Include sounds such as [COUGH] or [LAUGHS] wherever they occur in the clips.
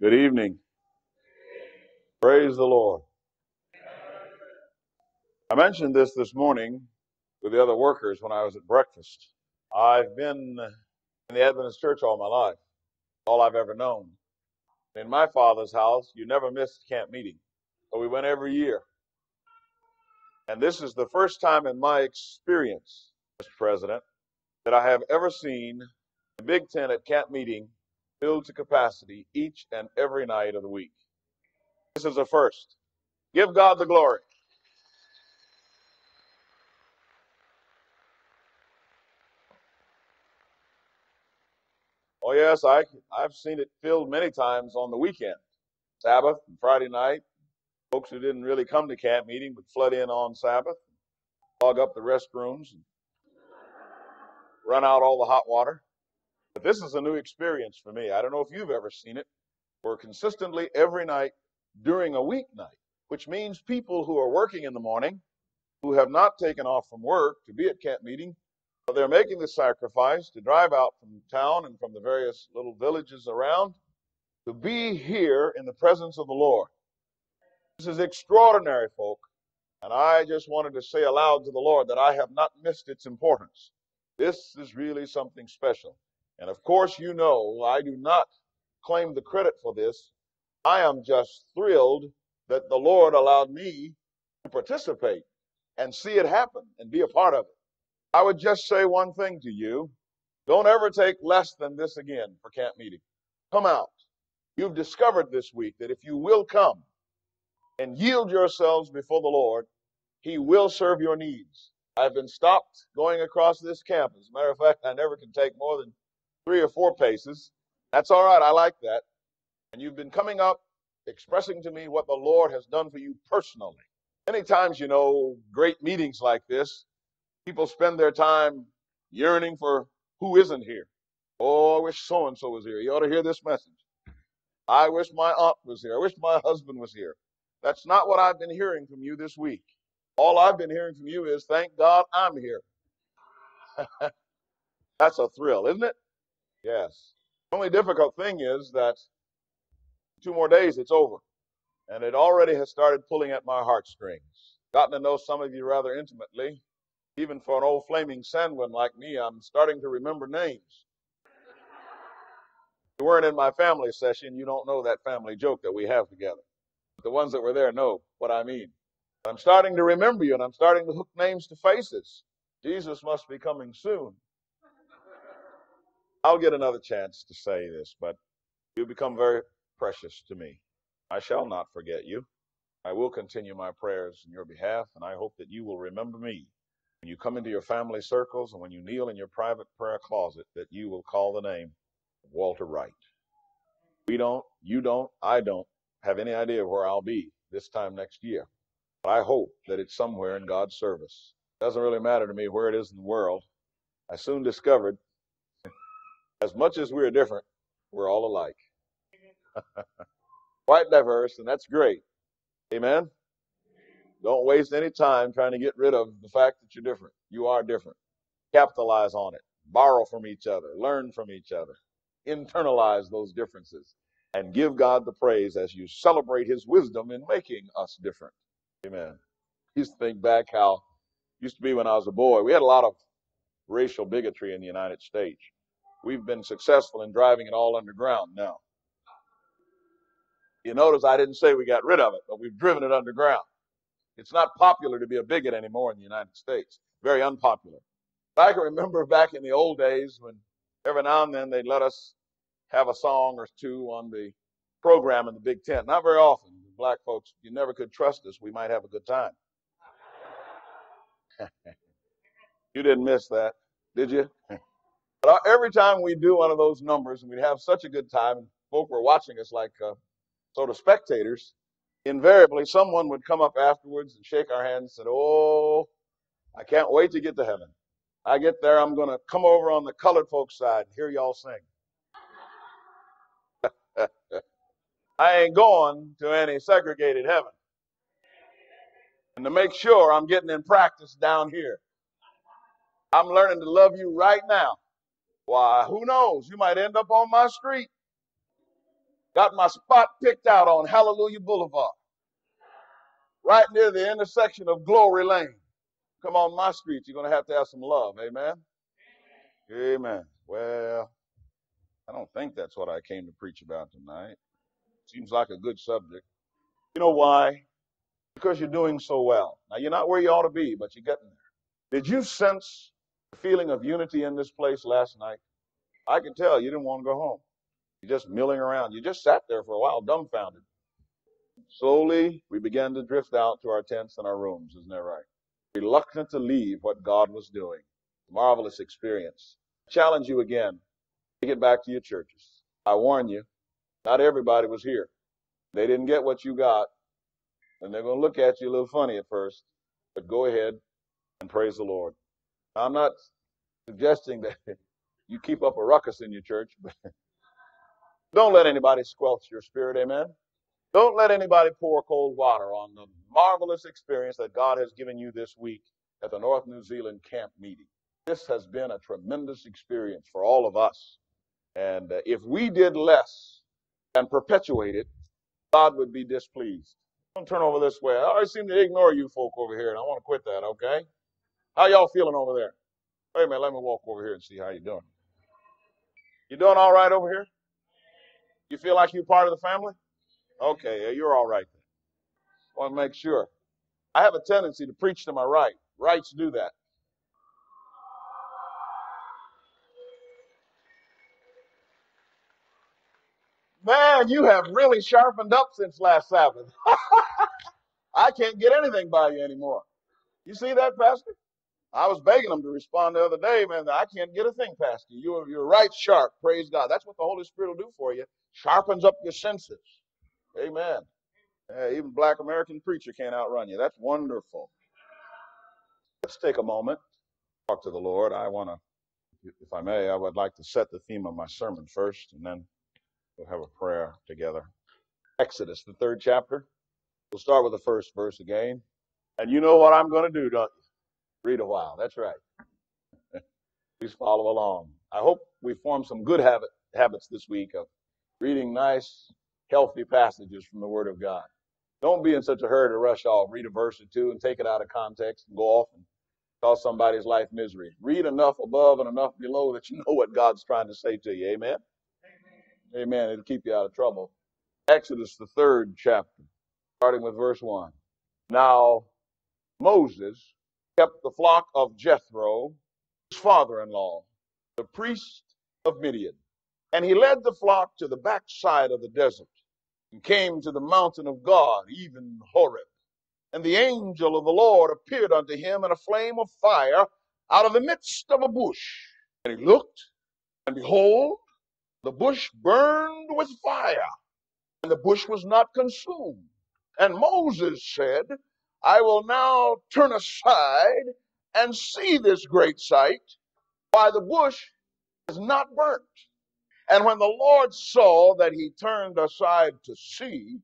Good evening. Praise the Lord. I mentioned this this morning with the other workers when I was at breakfast. I've been in the Adventist church all my life, all I've ever known. In my father's house, you never missed camp meeting. So we went every year. And this is the first time in my experience, Mr. President, that I have ever seen the Big tent at camp meeting filled to capacity each and every night of the week. This is a first. Give God the glory. Oh yes, I I've seen it filled many times on the weekend, Sabbath and Friday night. Folks who didn't really come to camp meeting would flood in on Sabbath, clog up the restrooms, and run out all the hot water. But this is a new experience for me. I don't know if you've ever seen it. We're consistently every night during a weeknight, which means people who are working in the morning, who have not taken off from work to be at camp meeting, they're making the sacrifice to drive out from town and from the various little villages around to be here in the presence of the Lord. This is extraordinary, folk. And I just wanted to say aloud to the Lord that I have not missed its importance. This is really something special. And of course, you know, I do not claim the credit for this. I am just thrilled that the Lord allowed me to participate and see it happen and be a part of it. I would just say one thing to you. Don't ever take less than this again for camp meeting. Come out. You've discovered this week that if you will come and yield yourselves before the Lord, He will serve your needs. I've been stopped going across this campus. Matter of fact, I never can take more than three or four paces. That's all right. I like that. And you've been coming up expressing to me what the Lord has done for you personally. Many times, you know, great meetings like this, people spend their time yearning for who isn't here. Oh, I wish so and so was here. You ought to hear this message. I wish my aunt was here. I wish my husband was here. That's not what I've been hearing from you this week. All I've been hearing from you is, thank God I'm here. [LAUGHS] That's a thrill, isn't it? Yes. The only difficult thing is that two more days, it's over. And it already has started pulling at my heartstrings. Gotten to know some of you rather intimately. Even for an old flaming sanguine like me, I'm starting to remember names. You weren't in my family session, you don't know that family joke that we have together. But the ones that were there know what I mean. I'm starting to remember you, and I'm starting to hook names to faces. Jesus must be coming soon. I'll get another chance to say this, but you become very precious to me. I shall not forget you. I will continue my prayers in your behalf, and I hope that you will remember me when you come into your family circles and when you kneel in your private prayer closet, that you will call the name Walter Wright. We don't, you don't, I don't have any idea where I'll be this time next year, but I hope that it's somewhere in God's service. It doesn't really matter to me where it is in the world. I soon discovered as much as we're different, we're all alike. Quite diverse, and that's great. Amen. Don't waste any time trying to get rid of the fact that you're different. You are different. Capitalize on it. Borrow from each other. Learn from each other. Internalize those differences and give God the praise as you celebrate His wisdom in making us different. Amen. I used to think back how used to be when I was a boy. We had a lot of racial bigotry in the United States. We've been successful in driving it all underground now. You notice I didn't say we got rid of it, but we've driven it underground. It's not popular to be a bigot anymore in the United States. Very unpopular. I can remember back in the old days when every now and then they'd let us have a song or two on the program in the big tent. Not very often. Black folks, you never could trust us. We might have a good time. [LAUGHS] you didn't miss that, did you? [LAUGHS] But every time we do one of those numbers and we'd have such a good time, folk were watching us like uh, sort of spectators, invariably someone would come up afterwards and shake our hands and said, Oh, I can't wait to get to heaven. I get there, I'm going to come over on the colored folks' side and hear y'all sing. [LAUGHS] I ain't going to any segregated heaven. And to make sure I'm getting in practice down here, I'm learning to love you right now. Why, who knows? You might end up on my street. Got my spot picked out on Hallelujah Boulevard, right near the intersection of Glory Lane. Come on my street, you're going to have to have some love. Amen. Amen. Well, I don't think that's what I came to preach about tonight. Seems like a good subject. You know why? Because you're doing so well. Now, you're not where you ought to be, but you're getting there. Did you sense feeling of unity in this place last night? I could tell you didn't want to go home. You're just milling around. You just sat there for a while, dumbfounded. Slowly, we began to drift out to our tents and our rooms. Isn't that right? Reluctant to leave what God was doing. Marvelous experience. Challenge you again. Take it back to your churches. I warn you, not everybody was here. They didn't get what you got, and they're going to look at you a little funny at first. But go ahead and praise the Lord. I'm not suggesting that [LAUGHS] you keep up a ruckus in your church, but [LAUGHS] don't let anybody squelch your spirit. Amen. Don't let anybody pour cold water on the marvelous experience that God has given you this week at the North New Zealand camp meeting. This has been a tremendous experience for all of us. And uh, if we did less and perpetuated, God would be displeased. Don't turn over this way. I always seem to ignore you folk over here, and I want to quit that, okay? How y'all feeling over there? A minute, let me walk over here and see how you're doing. You doing all right over here? You feel like you're part of the family? Okay, yeah, you're all right then. Want to make sure. I have a tendency to preach to my right. Rights do that. Man, you have really sharpened up since last Sabbath. [LAUGHS] I can't get anything by you anymore. You see that, Pastor? I was begging them to respond the other day, man. I can't get a thing past you. You're, you're right sharp. Praise God. That's what the Holy Spirit will do for you. Sharpens up your senses. Amen. Yeah, even black American preacher can't outrun you. That's wonderful. Let's take a moment, talk to the Lord. I want to, if I may, I would like to set the theme of my sermon first, and then we'll have a prayer together. Exodus, the third chapter. We'll start with the first verse again. And you know what I'm going to do, don't you? Read a while. That's right. [LAUGHS] Please follow along. I hope we form some good habit, habits this week of reading nice, healthy passages from the Word of God. Don't be in such a hurry to rush off, read a verse or two and take it out of context and go off and cause somebody's life misery. Read enough above and enough below that you [LAUGHS] know what God's trying to say to you. Amen? Amen. It'll keep you out of trouble. Exodus, the third chapter, starting with verse 1. Now, Moses kept the flock of Jethro, his father in law, the priest of Midian. And he led the flock to the backside of the desert and came to the mountain of God, even Horeb. And the angel of the Lord appeared unto him in a flame of fire out of the midst of a bush. And he looked, and behold, the bush burned with fire, and the bush was not consumed. And Moses said, I will now turn aside and see this great sight, why the bush is not burnt. And when the Lord saw that he turned aside to see,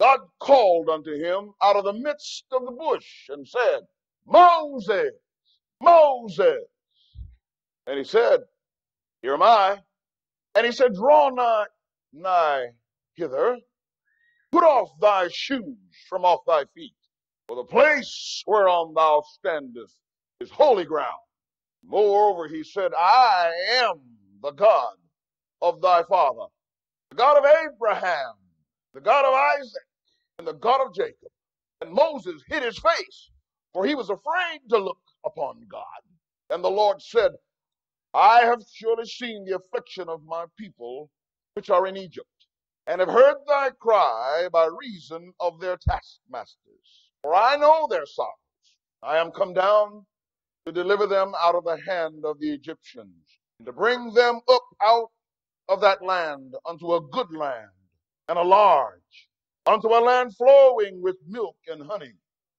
God called unto him out of the midst of the bush and said, Moses, Moses. And he said, Here am I. And he said, Draw nigh, nigh hither, put off thy shoes from off thy feet, for the place whereon thou standest is holy ground. Moreover, he said, I am the God of thy father, the God of Abraham, the God of Isaac, and the God of Jacob. And Moses hid his face, for he was afraid to look upon God. And the Lord said, I have surely seen the affliction of my people which are in Egypt, and have heard thy cry by reason of their taskmasters. For I know their sorrows. I am come down to deliver them out of the hand of the Egyptians, and to bring them up out of that land unto a good land and a large, unto a land flowing with milk and honey,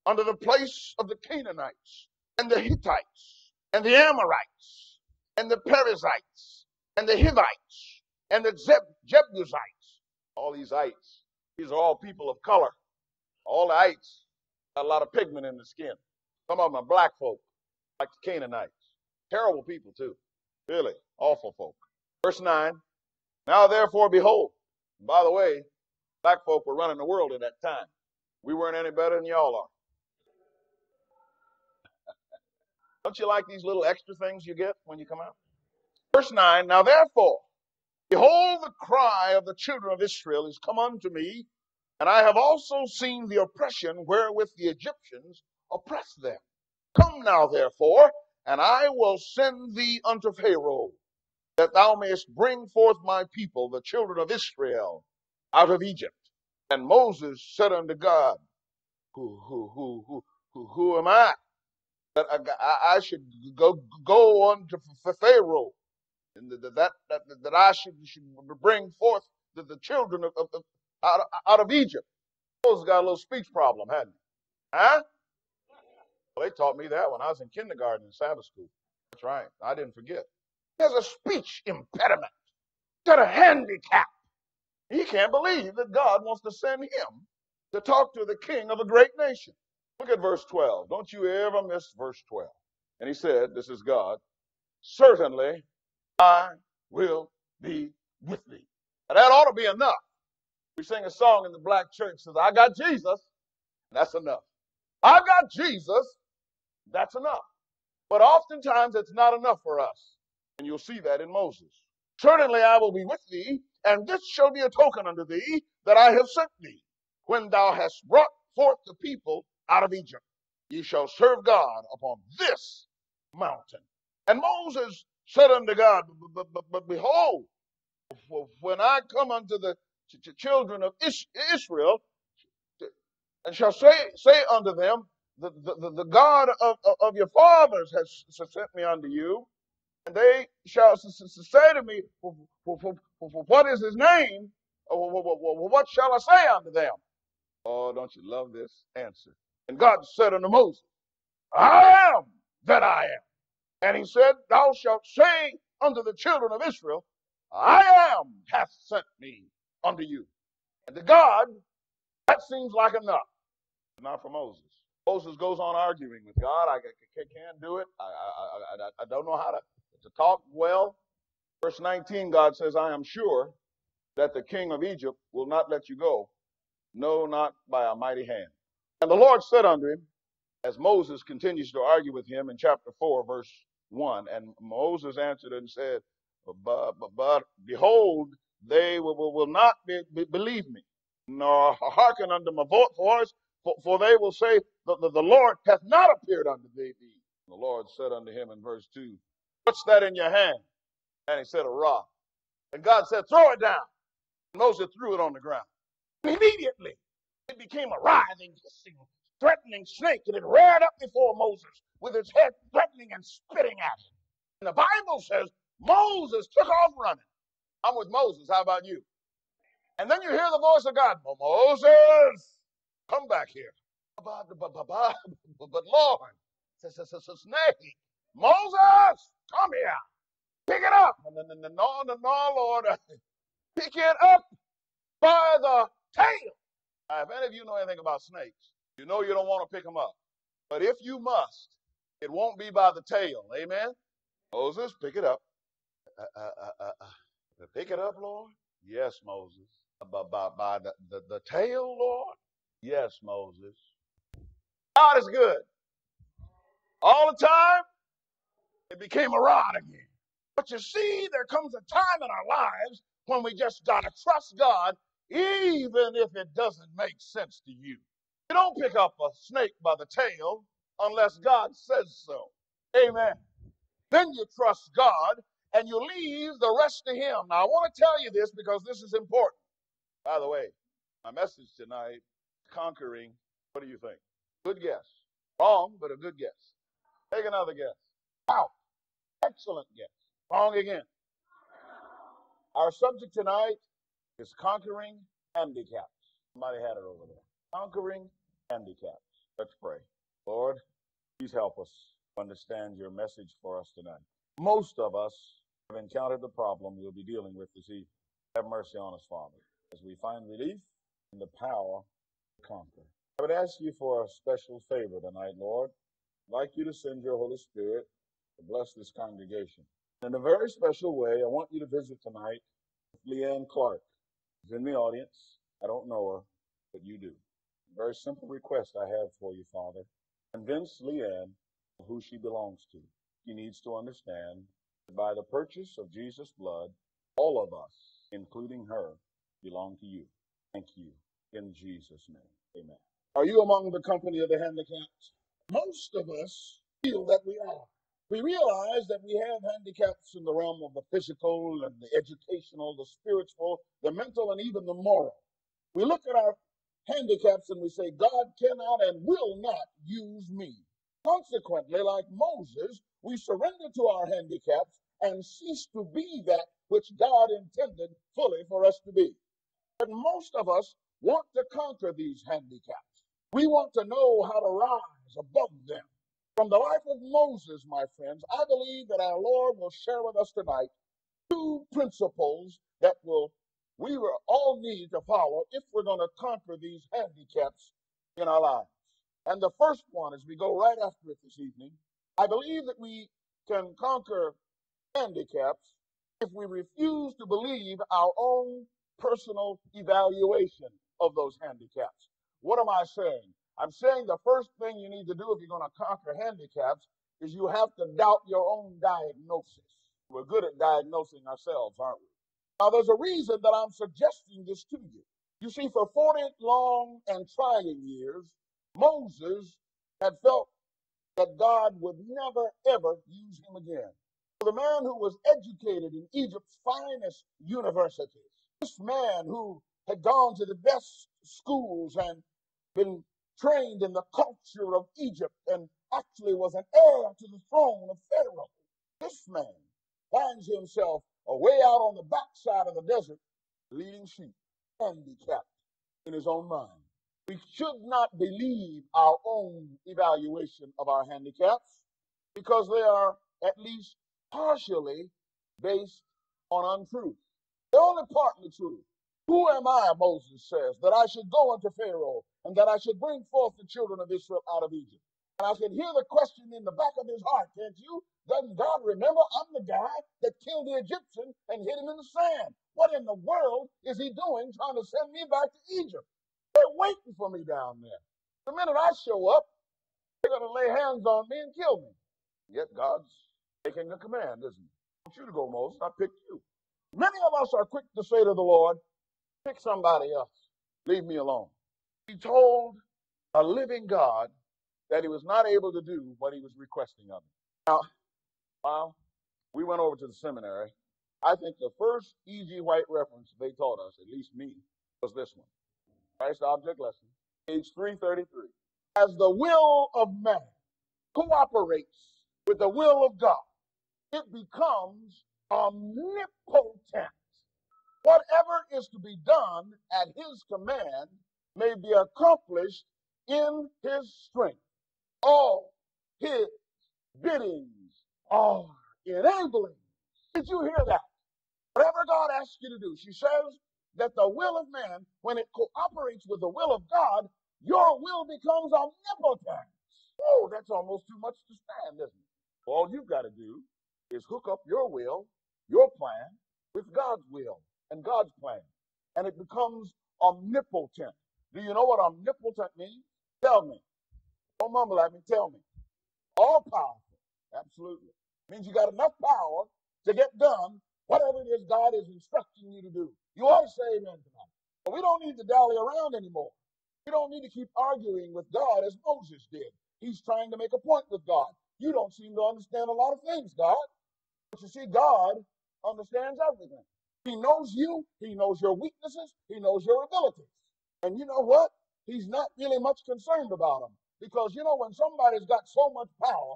unto the place of the Canaanites and the Hittites and the Amorites and the Perizzites and the Hivites and the Zeb- Jebusites. All these ites, these are all people of color. All the ites a lot of pigment in the skin. Some of them are black folk, like the Canaanites. Terrible people, too. Really, awful folk. Verse 9 now therefore, behold, By the way, black folk were running the world at that time. We weren't any better than y'all are. [LAUGHS] Don't you like these little extra things you get when you come out? Verse 9 Now therefore, behold, the cry of the children of Israel is come unto me, and I have also seen the oppression wherewith the Egyptians oppress them. Come now, therefore, and I will send thee unto Pharaoh, that thou mayest bring forth my people, the children of Israel, out of Egypt. And Moses said unto God, Who, who, who, who, who, who am I? That I, I should go go unto Pharaoh, and that that, that, that I should, should bring forth the, the children of, of, of out, out of Egypt. Moses got a little speech problem, hadn't he? Huh? Well, they taught me that when I was in kindergarten and Sabbath school. That's right. I didn't forget. He has a speech impediment. He's got a handicap. He can't believe that God wants to send him to talk to the king of a great nation. Look at verse 12. Don't you ever miss verse 12. And he said, This is God. Certainly I will be with thee. Now, that ought to be enough. We sing a song in the black church says, I got Jesus. That's enough. I got Jesus. That's enough. But oftentimes it's not enough for us. And you'll see that in Moses. Certainly I will be with thee, and this shall be a token unto thee that I have sent thee. When thou hast brought forth the people out of Egypt, ye shall serve God upon this mountain. And Moses said unto God, But, behold, when I come unto the children of Israel, and shall say, say unto them, the, the, the God of, of your fathers has sent me unto you, and they shall say to me, What is his name? What shall I say unto them? Oh, don't you love this answer? And God said unto Moses, I am that I am. And he said, Thou shalt say unto the children of Israel, I am hath sent me unto you. And to God, that seems like enough. Not for Moses. Moses goes on arguing with God. I can't do it. I, I, I, I don't know how to, to talk well. Verse 19, God says, I am sure that the king of Egypt will not let you go, no, not by a mighty hand. And the Lord said unto him, as Moses continues to argue with him in chapter 4, verse 1, and Moses answered and said, But, but, but behold, they will, will, will not be, be, believe me, nor hearken unto my voice, for, for they will say, the, the, the, Lord hath not appeared unto thee. The Lord said unto him in verse 2, What's that in your hand? And he said, A rock. And God said, Throw it down. And Moses threw it on the ground. And immediately it became a writhing, threatening snake, and it reared up before Moses with its head threatening and spitting at him. And the Bible says Moses took off running. I'm with Moses. How about you? And then you hear the voice of God, Moses, Come back here. But, Lord, snake, Moses, come here. Pick it up. No, no, no, Lord. [LAUGHS] Pick it up by the tail. Now, if any of you know anything about snakes, you know you don't want to pick them up. But if you must, it won't be by the tail. Amen? Moses, pick it up. Uh, uh, uh, uh pick it up, Lord. Yes, Moses. By, by, by the, the, the tail, Lord. Yes, Moses. God is good. All the time, it became a rod again. But you see, there comes a time in our lives when we just got to trust God, even if it doesn't make sense to you. You don't pick up a snake by the tail unless God says so. Amen. Then you trust God and you leave the rest to Him. Now, I want to tell you this because this is important. By the way, my message tonight conquering. What do you think? Good guess. Wrong, but a good guess. Take another guess. Wow. Excellent guess. Wrong again. Our subject tonight is conquering handicaps. Somebody had it over there. Conquering handicaps. Let's pray. Lord, please help us understand your message for us tonight. Most of us have encountered the problem we'll be dealing with this evening. Have mercy on us, Father, as we find relief in the power to conquer. I would ask you for a special favor tonight, Lord. I'd like you to send your Holy Spirit to bless this congregation. In a very special way, I want you to visit tonight Leanne Clark. is in the audience. I don't know her, but you do. A Very simple request I have for you, Father. Convince Leanne who she belongs to. She needs to understand by the purchase of Jesus' blood, all of us, including her, belong to you. Thank you. In Jesus' name. Amen. Are you among the company of the handicapped? Most of us feel that we are. We realize that we have handicaps in the realm of the physical and the educational, the spiritual, the mental, and even the moral. We look at our handicaps and we say, God cannot and will not use me. Consequently, like Moses, we surrender to our handicaps and cease to be that which God intended fully for us to be. But most of us want to conquer these handicaps. We want to know how to rise above them. From the life of Moses, my friends, I believe that our Lord will share with us tonight two principles that will we will all need to follow if we're going to conquer these handicaps in our lives. And the first one, as we go right after it this evening, I believe that we can conquer handicaps if we refuse to believe our own personal evaluation of those handicaps. What am I saying? I'm saying the first thing you need to do if you're going to conquer handicaps is you have to doubt your own diagnosis. We're good at diagnosing ourselves, aren't we? Now, there's a reason that I'm suggesting this to you. You see, for 40 long and trying years, Moses had felt that God would never, ever use him again. The man who was educated in Egypt's finest universities, this man who had gone to the best schools and been trained in the culture of Egypt and actually was an heir to the throne of Pharaoh, this man finds himself away out on the backside of the desert leading sheep, handicapped in his own mind. We should not believe our own evaluation of our handicaps because they are at least partially based on untruth. They're only partly true. Who am I, Moses says, that I should go unto Pharaoh and that I should bring forth the children of Israel out of Egypt? And I can hear the question in the back of his heart, can't you? Doesn't God remember I'm the guy that killed the Egyptian and hid him in the sand? What in the world is he doing trying to send me back to Egypt? They're waiting for me down there. The minute I show up, they're going to lay hands on me and kill me. Yet God's taking a command, isn't he? I want you to go, Moses. I picked you. Many of us are quick to say to the Lord, pick somebody else. Leave me alone. He told a living God that he was not able to do what he was requesting of him. Now, while we went over to the seminary, I think the first E.G. White reference they taught us, at least me, was this one. Christ Object Lesson, page 333. As the will of man cooperates with the will of God, it becomes omnipotent. Whatever is to be done at his command may be accomplished in his strength. All his biddings are enabling. Did you hear that? Whatever God asks you to do, she says that the will of man, when it cooperates with the will of God, your will becomes omnipotent. Oh, that's almost too much to stand, isn't it? All you've got to do is hook up your will, your plan, with God's will and God's plan, and it becomes omnipotent. Do you know what omnipotent means? Tell me. Don't mumble at me. Tell me. All powerful. Absolutely. Means you got enough power to get done whatever it is God is instructing you to do. You ought to say amen tonight. But we don't need to dally around anymore. We don't need to keep arguing with God as Moses did. He's trying to make a point with God. You don't seem to understand a lot of things, God. But you see, God understands everything. He knows you, He knows your weaknesses, He knows your abilities. And you know what? He's not really much concerned about them. Because you know, when somebody's got so much power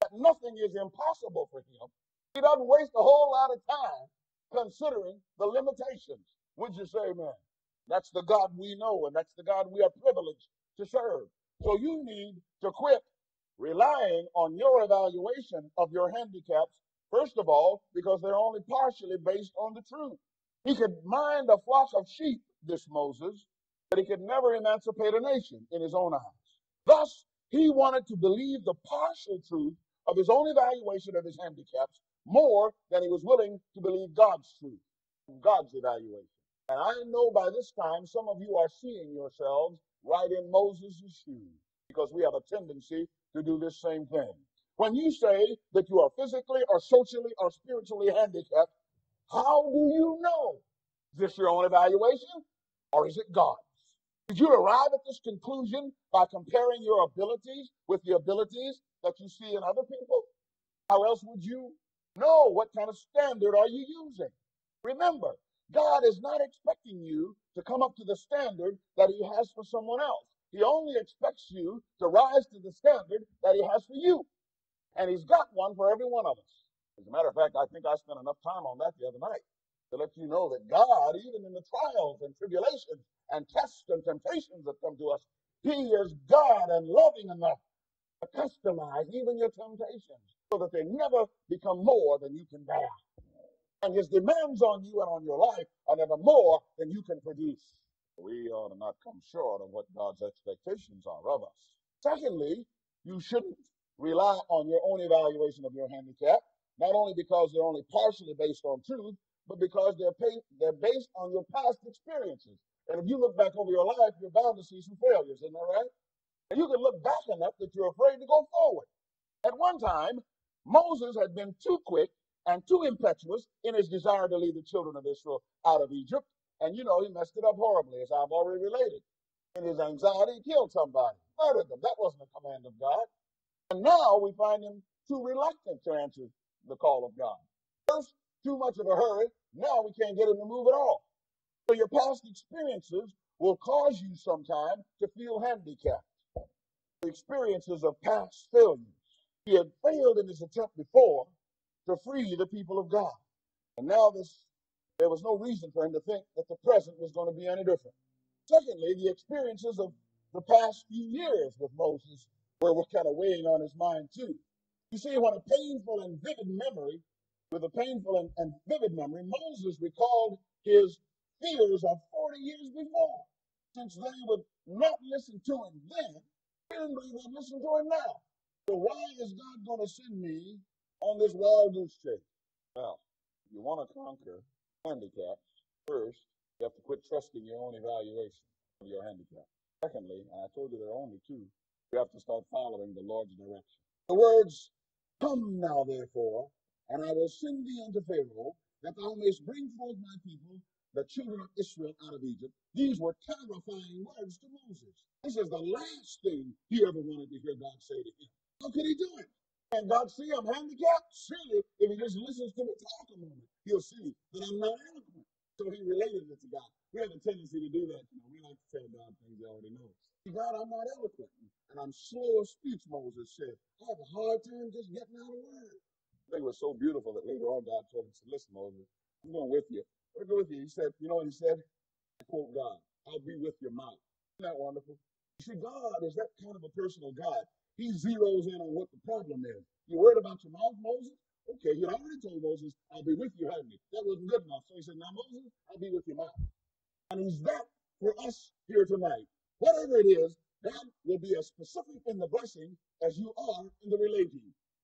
that nothing is impossible for him, he doesn't waste a whole lot of time considering the limitations. Would you say amen? That's the God we know, and that's the God we are privileged to serve. So you need to quit relying on your evaluation of your handicaps, first of all, because they're only partially based on the truth. He could mind a flock of sheep, this Moses, but he could never emancipate a nation in his own eyes. Thus, he wanted to believe the partial truth of his own evaluation of his handicaps more than he was willing to believe God's truth, God's evaluation. And I know by this time some of you are seeing yourselves right in Moses' shoes because we have a tendency to do this same thing. When you say that you are physically or socially or spiritually handicapped, how do you know? Is this your own evaluation or is it God's? Did you arrive at this conclusion by comparing your abilities with the abilities that you see in other people? How else would you know what kind of standard are you using? Remember, God is not expecting you to come up to the standard that he has for someone else. He only expects you to rise to the standard that he has for you. And he's got one for every one of us. As a matter of fact, I think I spent enough time on that the other night to let you know that God, even in the trials and tribulations and tests and temptations that come to us, he is God and loving enough to customize even your temptations so that they never become more than you can bear. And his demands on you and on your life are never more than you can produce. We ought to not come short of what God's expectations are of us. Secondly, you shouldn't rely on your own evaluation of your handicap, not only because they're only partially based on truth, but because they're, they're based on your past experiences. And if you look back over your life, you're bound to see some failures, isn't that right? And you can look back enough that you're afraid to go forward. At one time, Moses had been too quick and too impetuous in his desire to lead the children of Israel out of Egypt. And you know, he messed it up horribly, as I've already related. In his anxiety, he killed somebody, murdered them. That wasn't a command of God. And now we find him too reluctant to answer the call of God. First, too much of a hurry. Now we can't get him to move at all. So your past experiences will cause you sometime to feel handicapped. The experiences of past failures. He had failed in his attempt before, to free the people of God. And now this there was no reason for him to think that the present was going to be any different. Secondly, the experiences of the past few years with Moses were, were kind of weighing on his mind too. You see, when a painful and vivid memory, with a painful and, and vivid memory, Moses recalled his fears of 40 years before. Since they would not listen to him then, they would listen to him now. So why is God going to send me on this wild goose chase? Well, you want to conquer handicaps, first, you have to quit trusting your own evaluation of your handicap. Secondly, and I told you there are only two, you have to start following the Lord's direction. The words, Come now, therefore, and I will send thee unto Pharaoh, that thou mayest bring forth my people, the children of Israel, out of Egypt. These were terrifying words to Moses. This is the last thing he ever wanted to hear God say to him. How could he do it? And God see I'm handicapped? Surely, if he just listens to me talk a moment, he'll see that I'm not eloquent. So he related it to God. We have a tendency to do that. You know, we like to tell God things he already knows. God, I'm not eloquent. And I'm slow of speech, Moses said. I have a hard time just getting out a word. It was so beautiful that later on God told him, listen, Moses, I'm going with you. I'll go with you. He said, you know what he said? I quote God, I'll be with your mouth. Isn't that wonderful? You see, God is that kind of a personal God. He zeroes in on what the problem is. You worried about your mouth, Moses? Okay, he already told Moses, I'll be with you, hadn't? That wasn't good enough. So he said, Now, Moses, I'll be with your mouth. And he's that for us here tonight. Whatever it is, God will be as specific in the blessing as you are in the relating.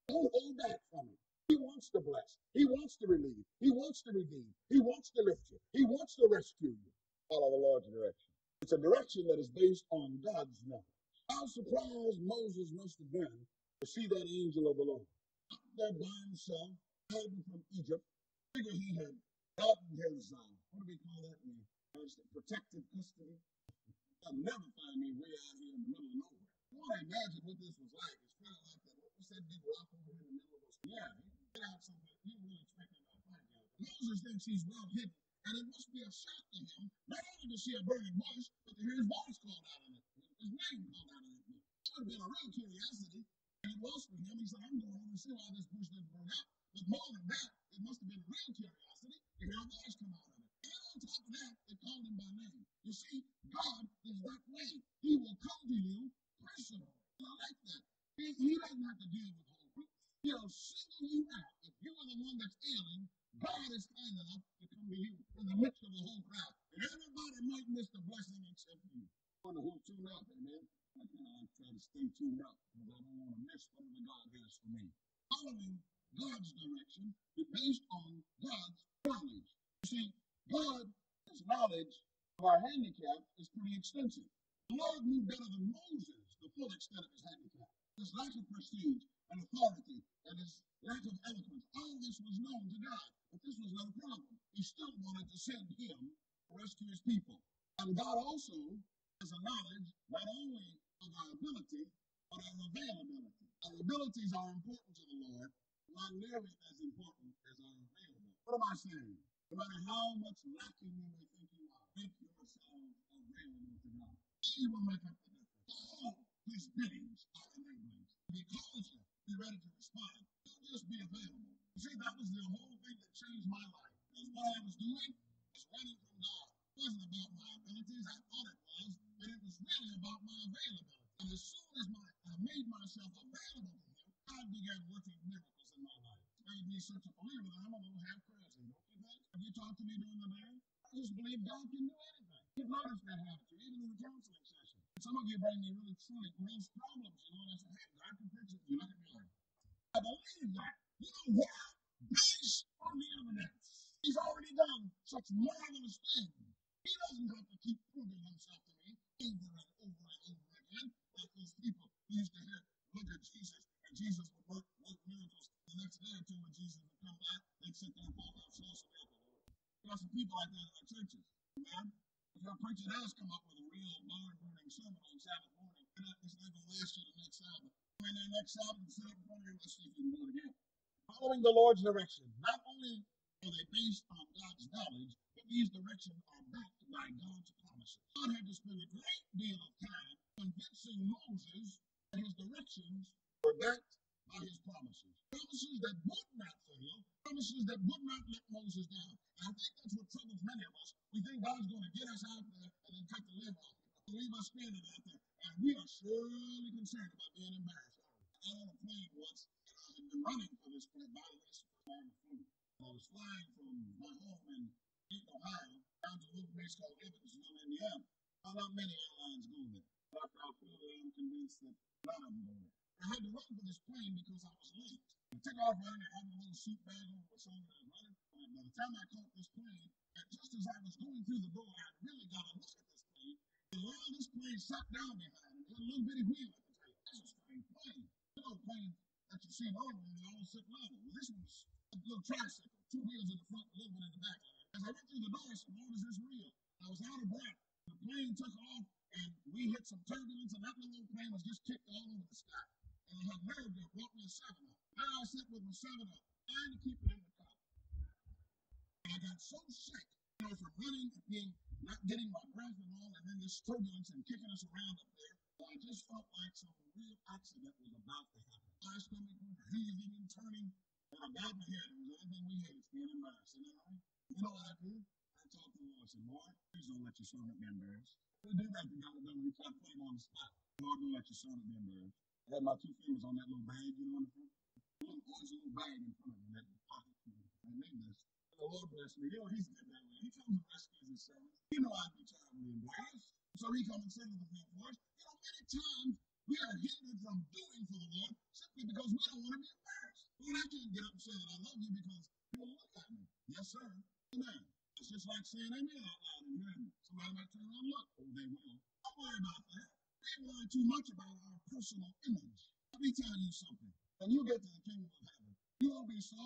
Don't hold back from him. He wants to bless. He wants to relieve. He wants to redeem. He wants to lift you. He wants to rescue you. Follow the Lord's direction. It's a direction that is based on God's knowledge. How surprised Moses must have been to see that angel of the Lord out there by himself, hiding from Egypt. Figure he had gotten his, uh, what do we call that? Uh, protective custody. I'll never find me way out here in the middle of nowhere. I want to imagine what this was like. It's kind of like that. What's that big rock over here in the middle of us? Yeah, you get out somewhere. You don't really expect to find you. Moses thinks he's well hidden. And it must be a shock to him, not only to see a burning bush, but to hear his voice called out in it his name called out of that book. It would have been a real curiosity. And it was for him. He said, I'm going on to see why this bush didn't burn out. But more than that, it must have been a real curiosity to hear a voice come out of it. And on top of that, it called him by name. You see, God is that way. He will come to you personally. And I like that. He, he doesn't have to deal with whole groups. He'll single you out. If you are the one that's ailing, God is kind enough to come to you in the midst of the whole crowd. And everybody might miss the blessing except you wonder who tuned up, amen. I try to stay tuned up because I don't want to miss whatever God has for me. Following God's direction is based on God's knowledge. You see, God's knowledge of our handicap is pretty extensive. The Lord knew better than Moses the full extent of his handicap, his lack of prestige and authority, and his lack of eloquence. All this was known to God, but this was not a problem. He still wanted to send him to rescue his people. And God also has a knowledge not only of our ability, but our availability. Our abilities are important to the Lord, not nearly as important as our availability. What am I saying? No matter how much lacking you may think you are, make yourself available to God. He will make up the difference. All his biddings are enablings. If he calls you, be ready to respond. Don't just be available. You see, that was the whole thing that changed my life. Because what I was doing was running from God. It wasn't about my abilities. I thought it was, really about my availability. And as soon as my, I made myself available to him, God began working miracles in my life. Made me such a believer that I'm a little half crazy, don't you think? Have you talked to me during the day? I just believe God can do anything. You've noticed that attitude, even in the counseling session. Some of you bring me really truly gross problems, you know, and I say, hey, God can fix it. You look at me like, I believe that. You know why? Based on the evidence. He's already done such marvelous things. He doesn't have to keep proving himself to over and over and over again, like those people who used to hear, look at Jesus, and Jesus would work, work miracles. The next day or two, when Jesus would come back, they'd sit there and fall down, some. There are some people like that in our churches. Amen. If your preacher does come up with a real barn burning sermon on Sabbath morning, it's not going to last you the next Sabbath. In there next Sabbath and sit up in front of him and see if you can do it again. Following the Lord's direction, not only are they based on God's knowledge, but these directions are backed by God's. God had to spend a great deal of time convincing Moses that his directions were backed by his promises. Promises that would not fail, promises that would not let Moses down. And I think that's what troubles many of us. We think God's going to get us out there and then take the lid off. Leave us standing out there. And we are surely concerned about being embarrassed. I on a plane once, and I had been running for this plane. By the way, was. I was flying from my home in Dayton, Ohio, down to a little place called Evansville, Indiana. Not many airlines go there. After I flew I'm convinced that none of them go there. I had to run for this plane because I was late. I took off running, I had a little suit bag something I was running. And by the time I caught this plane, and just as I was going through the door, I really got a look at this plane. And while this plane sat down behind it, it had a little bitty wheel at the tail. This is a strange plane. You know, planes that you see normally, they all level. Well, this one's a little tricycle, two wheels in the front, a little bit in the back. As I went through the door, I said, Lord, is this real? I was out of breath. The plane took off, and we hit some turbulence, and that little plane was just kicked all over the sky. And it had nerve to brought me a 7 up. Now I sit with my 7 up, trying to keep it in the. And I got so sick, you know, from running and being, not getting my breath and all, and then this turbulence and kicking us around up there. I just felt like some real accident was about to happen. My stomach was heaving and turning, and I bowed my head. It was the only thing we had is being embarrassed. You know what I did? I to the Lord. Lord, please don't let your stomach be embarrassed. We do that to God. We try to put him on the spot. Lord, don't let your stomach be embarrassed. I had my two fingers on that little bag, you know, in the front. Always a little bag in front of me, that pocket. I made this. The Lord bless me. You know, he's good that way. He comes and rescues his servants. You know I'd be terribly embarrassed. So he comes and settles the thing for us. You know, many times we are hindered from doing for the Lord simply because we don't want to be embarrassed. Lord, I can't get up and say that I love you because people look at me. Yes, sir. Amen. It's just like saying amen out loud and hearing somebody might turn around and look. Oh, they will. Don't worry about that. We worry too much about our personal image. Let me tell you something. When you get to the kingdom of heaven, you will be so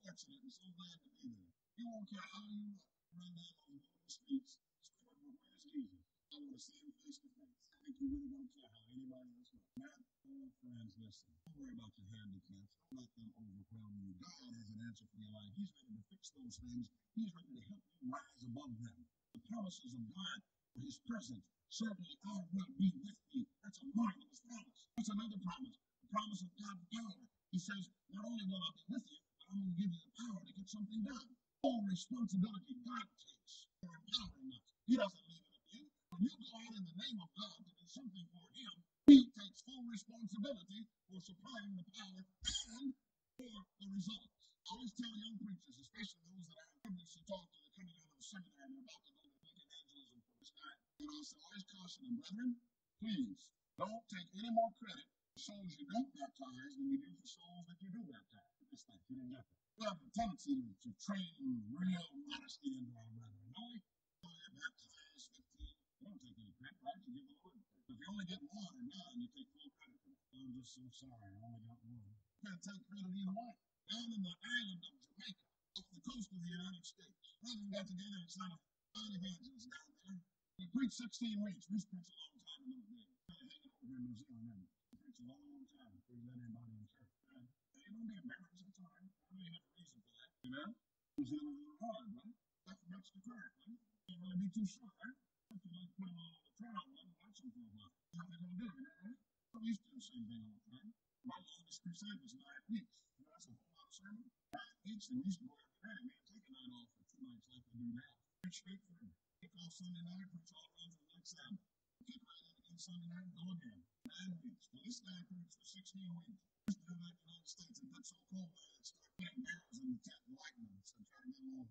fortunate and so glad to be there. You won't care how you look. Run down those little streets, screaming, where's Jesus? I want to see him face to face. I think you really don't care how anybody else looks. Man, oh, friends, listen. Don't worry about your handicaps. Don't let them overwhelm you. God has an answer for your life. He's ready to fix those things. He's ready to help you rise above them. The promises of God for his presence. Certainly I will be with you. That's a marvelous promise. That's another promise. The promise of God's power. He says, not only will I be with you, but I'm going to give you the power to get something done. All responsibility God takes for empowering us. He doesn't leave it with you. When you go out in the name of God to do something for he takes full responsibility for supplying the power and for the results. I always tell young preachers, especially those that I'm privileged to talk to, that coming out of the seminary and about to go to make evangelism for this time. And I always caution them, brethren, please don't take any more credit for souls you don't baptize than you do for souls that you do baptize. Just like you didn't get that. We have the tendency to train real modesty into our brethren, don't we? So you're baptized 15, you don't take any credit, right? You give sorry. I only got one. Can't take credit either way. Down in the island of Jamaica, off the coast of the United States, President got together and started five evangelists down there. We preached 16 weeks. We preached a long time in those days. Of hanging over in New Zealand. And we preached a long, long time before you let anybody in church. Hey, don't be embarrassed. That's all right. I know you have a reason for that. Amen. New Zealand was hard, right? That's the current, right? Can't really be too sure, right? If you like put them all on the trial, watch them for a while. How they gonna do, right? We used to do the same thing all the time. My longest crusade was nine weeks. You know, that's a whole lot of sermon. Nine weeks, and we used to go every night. Man, take a night off for two nights like we do now. Preach straight through. Kick off Sunday night, preach all way until the next Sabbath. Kick right in again Sunday night, go again. Nine weeks. Well, this guy preached for 16 weeks. We used to do that in the United States and get so cold that it started putting barrels in the tent and lighting them. So try to get a little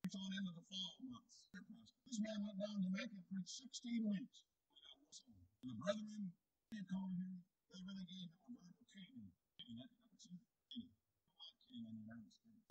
preach on into the fall months. This man went down to Jamaica and preached 16 weeks. The brethren, they called him, they really gave him a Bible king. And that was it. King. My king in the United States.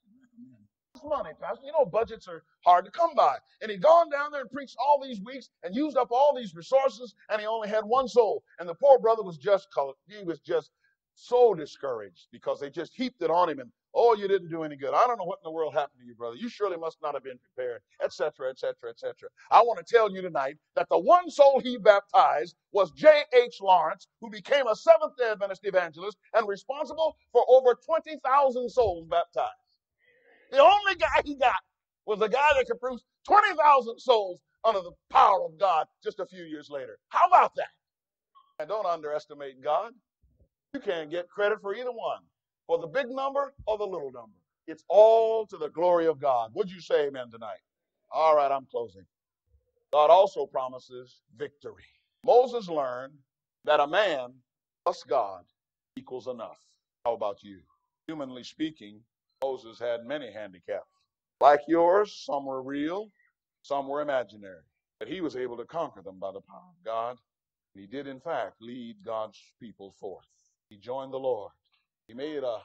I recommend. money, Pastor. You know, budgets are hard to come by. And he'd gone down there and preached all these weeks and used up all these resources, and he only had one soul. And the poor brother was just colored. He was just so discouraged because they just heaped it on him and oh you didn't do any good. I don't know what in the world happened to you brother. You surely must not have been prepared etc etc etc i want to tell you tonight that the one soul he baptized was j.h lawrence who became a seventh day adventist evangelist and responsible for over 20000 souls baptized. The only guy he got was the guy that could produce 20000 souls under the power of god just a few years later. How about that? And don't underestimate god. You can't get credit for either one, for the big number or the little number. It's all to the glory of God. Would you say amen tonight? All right, I'm closing. God also promises victory. Moses learned that a man plus God equals enough. How about you? Humanly speaking, Moses had many handicaps. Like yours, some were real, some were imaginary. But he was able to conquer them by the power of God. And he did, in fact, lead God's people forth. He joined the Lord. He made a,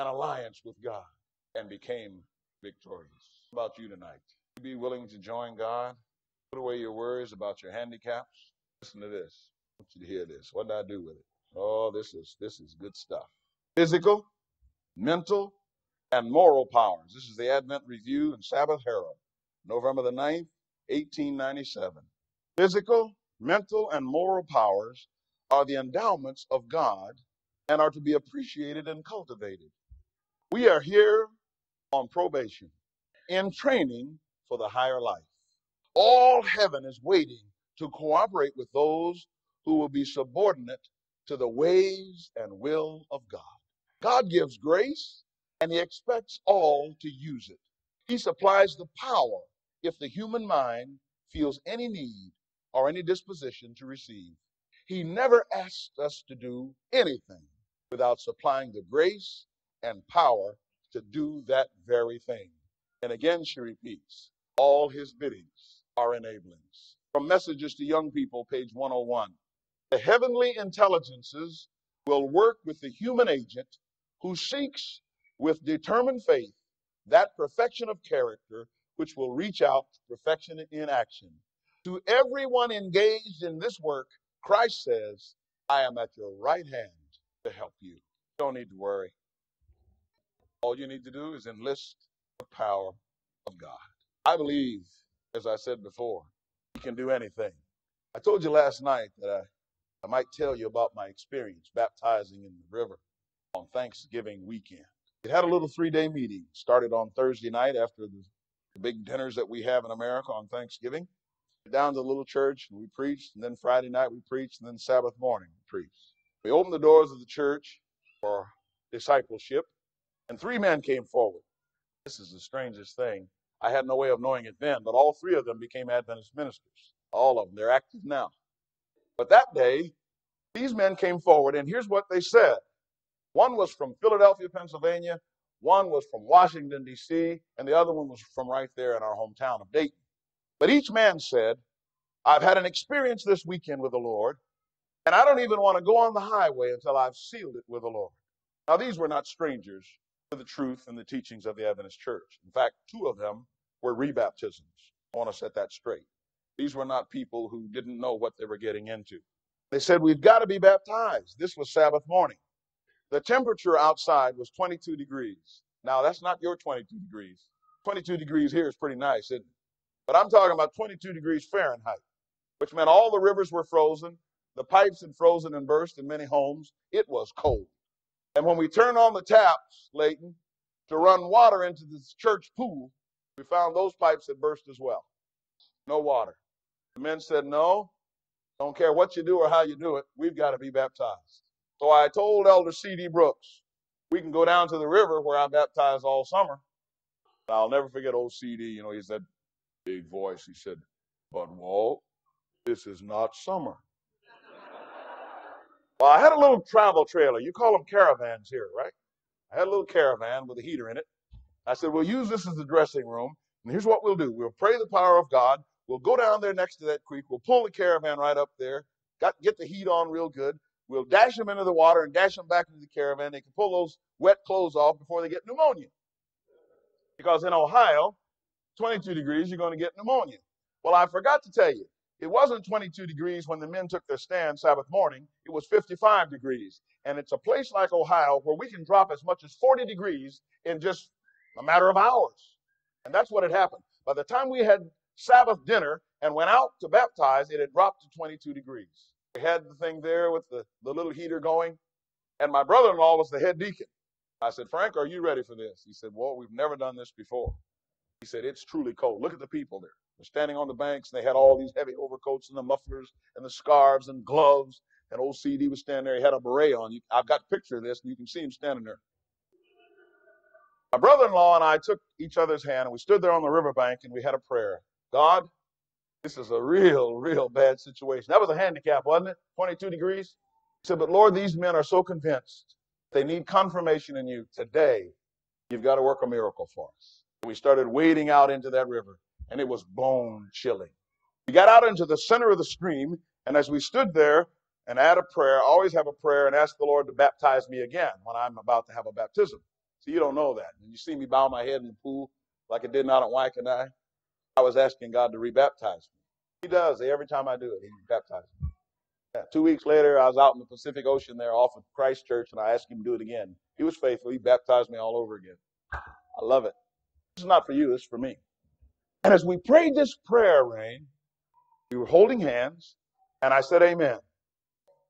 an alliance with God and became victorious. How about you tonight? You be willing to join God? Put away your worries about your handicaps. Listen to this. I want you to hear this. What did I do with it? Oh, this is this is good stuff. Physical, mental, and moral powers. This is the Advent Review and Sabbath Herald, November the 9th, 1897. Physical, mental, and moral powers are the endowments of God and are to be appreciated and cultivated. We are here on probation, in training for the higher life. All heaven is waiting to cooperate with those who will be subordinate to the ways and will of God. God gives grace and He expects all to use it. He supplies the power if the human mind feels any need or any disposition to receive. He never asks us to do anything without supplying the grace and power to do that very thing. And again, she repeats, all his biddings are enablings. From Messages to Young People, page 101. The heavenly intelligences will work with the human agent who seeks with determined faith that perfection of character which will reach out to perfection in action. To everyone engaged in this work, Christ says, I am at your right hand to help you. You don't need to worry. All you need to do is enlist the power of God. I believe, as I said before, He can do anything. I told you last night that I, I might tell you about my experience baptizing in the river on Thanksgiving weekend. It had a little three day meeting, started on Thursday night after the, the big dinners that we have in America on Thanksgiving. Down to the little church and we preached, and then Friday night we preached, and then Sabbath morning we preached. We opened the doors of the church for discipleship, and three men came forward. This is the strangest thing. I had no way of knowing it then, but all three of them became Adventist ministers. All of them. They're active now. But that day, these men came forward, and here's what they said. One was from Philadelphia, Pennsylvania, one was from Washington, D.C., and the other one was from right there in our hometown of Dayton. But each man said, I've had an experience this weekend with the Lord, and I don't even want to go on the highway until I've sealed it with the Lord. Now, these were not strangers to the truth and the teachings of the Adventist church. In fact, two of them were rebaptisms. I want to set that straight. These were not people who didn't know what they were getting into. They said, We've got to be baptized. This was Sabbath morning. The temperature outside was 22 degrees. Now, that's not your 22 degrees. 22 degrees here is pretty nice, isn't it? But I'm talking about 22 degrees Fahrenheit, which meant all the rivers were frozen, the pipes had frozen and burst in many homes. It was cold. And when we turned on the taps, Leighton, to run water into this church pool, we found those pipes had burst as well. No water. The men said, No, don't care what you do or how you do it, we've got to be baptized. So I told Elder C.D. Brooks, we can go down to the river where I baptized all summer. I'll never forget old C.D. You know, he said, big voice, he said, But Walt, this is not summer. Well, I had a little travel trailer. You call them caravans here, right? I had a little caravan with a heater in it. I said, We'll use this as the dressing room. And here's what we'll do we'll pray the power of God. We'll go down there next to that creek. We'll pull the caravan right up there, got, get the heat on real good. We'll dash them into the water and dash them back into the caravan. They can pull those wet clothes off before they get pneumonia. Because in Ohio, 22 degrees, you're going to get pneumonia. Well, I forgot to tell you, it wasn't 22 degrees when the men took their stand Sabbath morning. It was 55 degrees. And it's a place like Ohio where we can drop as much as 40 degrees in just a matter of hours. And that's what had happened. By the time we had Sabbath dinner and went out to baptize, it had dropped to 22 degrees. We had the thing there with the, the little heater going, and my brother in law was the head deacon. I said, Frank, are you ready for this? He said, Well, we've never done this before. He said, It's truly cold. Look at the people there. They're standing on the banks, and they had all these heavy overcoats and the mufflers and the scarves and gloves. And old CD was standing there. He had a beret on. I've got a picture of this, and you can see him standing there. My brother in law and I took each other's hand, and we stood there on the riverbank, and we had a prayer God, this is a real, real bad situation. That was a handicap, wasn't it? 22 degrees. He said, But Lord, these men are so convinced they need confirmation in you. Today, you've got to work a miracle for us. We started wading out into that river, and it was bone chilling. We got out into the center of the stream, and as we stood there and had a prayer, I always have a prayer and ask the Lord to baptize me again when I'm about to have a baptism. So you don't know that. And you see me bow my head in the pool like I did not at Waikanae. I was asking God to rebaptize me. He does. Every time I do it, He baptizes me. Yeah, two weeks later, I was out in the Pacific Ocean there off of Christchurch, and I asked Him to do it again. He was faithful. He baptized me all over again. I love it. This is not for you, This is for me. And as we prayed this prayer, Rain, we were holding hands, and I said, Amen.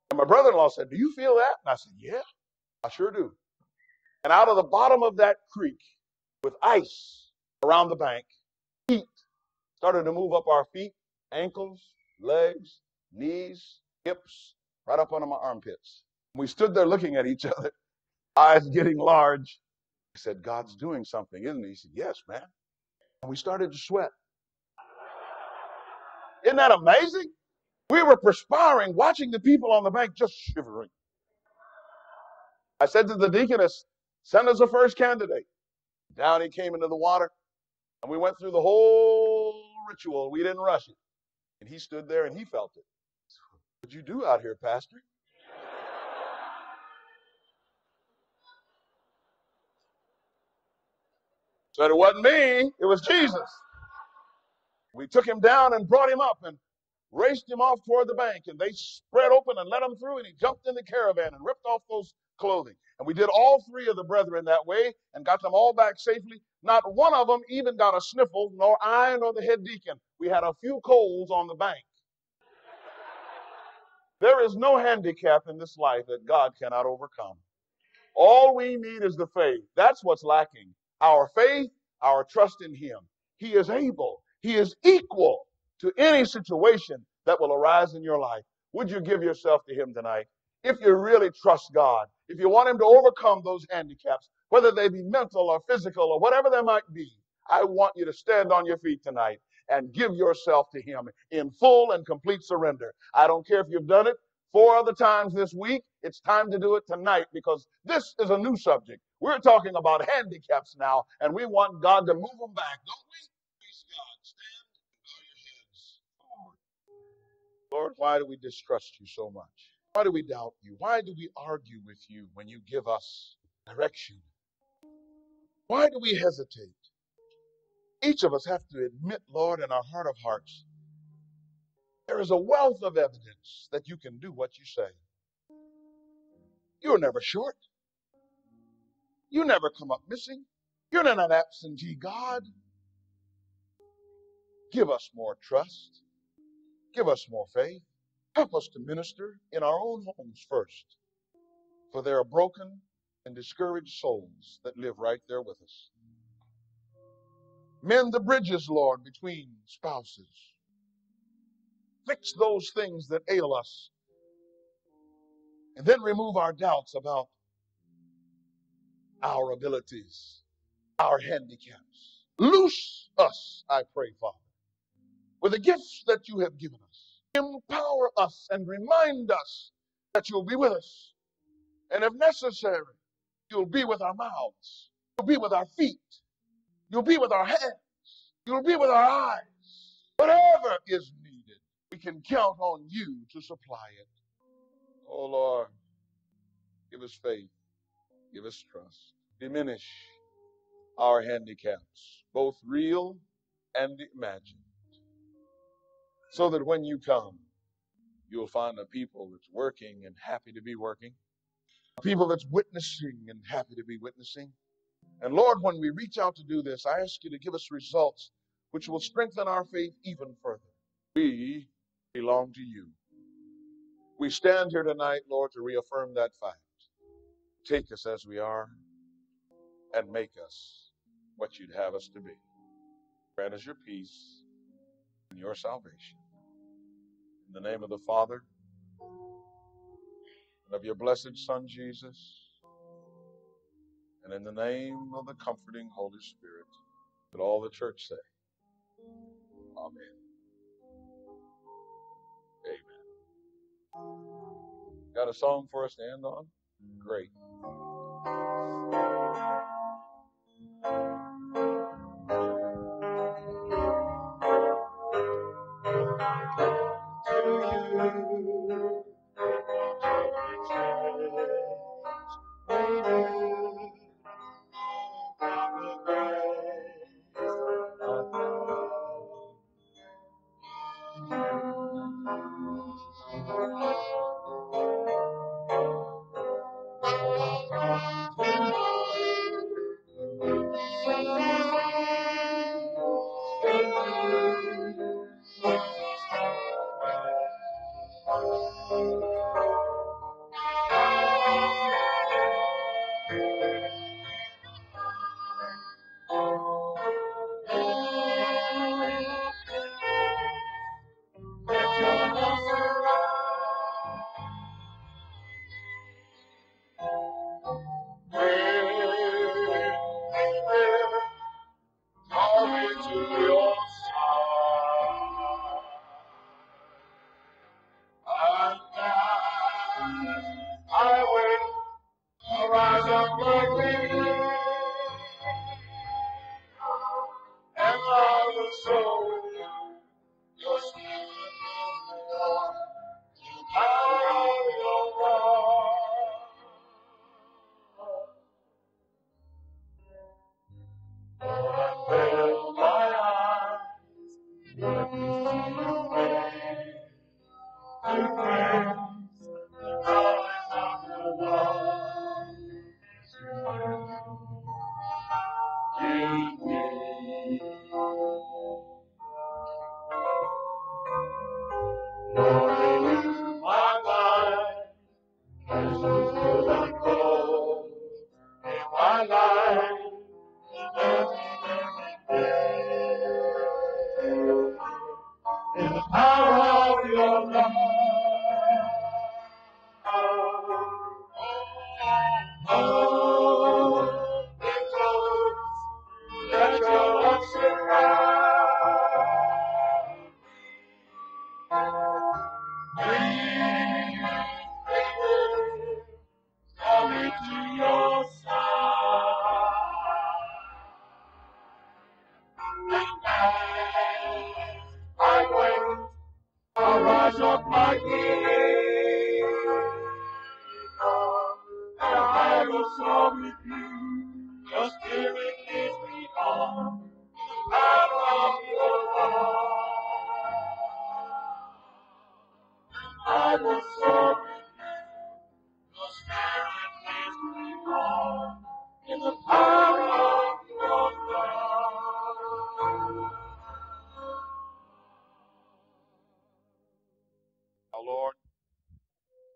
And my brother in law said, Do you feel that? And I said, Yeah, I sure do. And out of the bottom of that creek, with ice around the bank, heat started to move up our feet, ankles, legs, knees, hips, right up under my armpits. We stood there looking at each [LAUGHS] other, eyes getting large. I said, God's doing something, isn't he? He said, Yes, man. We started to sweat. Isn't that amazing? We were perspiring, watching the people on the bank just shivering. I said to the deaconess, Send us a first candidate. Down he came into the water, and we went through the whole ritual. We didn't rush it. And he stood there and he felt it. What'd you do out here, Pastor? Said it wasn't me, it was Jesus. We took him down and brought him up and raced him off toward the bank. And they spread open and let him through. And he jumped in the caravan and ripped off those clothing. And we did all three of the brethren that way and got them all back safely. Not one of them even got a sniffle, nor I nor the head deacon. We had a few colds on the bank. There is no handicap in this life that God cannot overcome. All we need is the faith. That's what's lacking. Our faith, our trust in Him. He is able, He is equal to any situation that will arise in your life. Would you give yourself to Him tonight? If you really trust God, if you want Him to overcome those handicaps, whether they be mental or physical or whatever they might be, I want you to stand on your feet tonight and give yourself to Him in full and complete surrender. I don't care if you've done it four other times this week. It's time to do it tonight because this is a new subject. We're talking about handicaps now, and we want God to move them back, don't we? Praise God. Stand and bow your heads. Lord, why do we distrust you so much? Why do we doubt you? Why do we argue with you when you give us direction? Why do we hesitate? Each of us have to admit, Lord, in our heart of hearts, There is a wealth of evidence that you can do what you say. You're never short. You never come up missing. You're not an absentee God. Give us more trust. Give us more faith. Help us to minister in our own homes first, for there are broken and discouraged souls that live right there with us. Mend the bridges, Lord, between spouses. Fix those things that ail us. And then remove our doubts about our abilities, our handicaps. Loose us, I pray, Father, with the gifts that you have given us. Empower us and remind us that you'll be with us. And if necessary, you'll be with our mouths, you'll be with our feet, you'll be with our hands, you'll be with our eyes. Whatever is needed, we can count on you to supply it. Oh Lord, give us faith, give us trust. Diminish our handicaps, both real and imagined, so that when you come, you'll find a people that's working and happy to be working, a people that's witnessing and happy to be witnessing. And Lord, when we reach out to do this, I ask you to give us results which will strengthen our faith even further. We belong to you. We stand here tonight, Lord, to reaffirm that fact. Take us as we are and make us what you'd have us to be. Grant us your peace and your salvation. In the name of the Father and of your blessed Son, Jesus, and in the name of the comforting Holy Spirit, that all the church say, Amen. Got a song for us to end on? Great.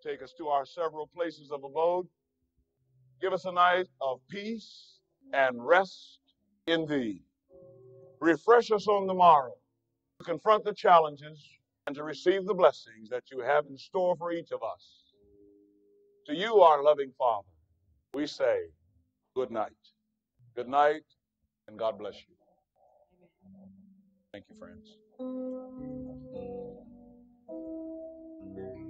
Take us to our several places of abode. Give us a night of peace and rest in Thee. Refresh us on the morrow to confront the challenges and to receive the blessings that you have in store for each of us. To you, our loving Father, we say good night. Good night, and God bless you. Thank you, friends. Thank you.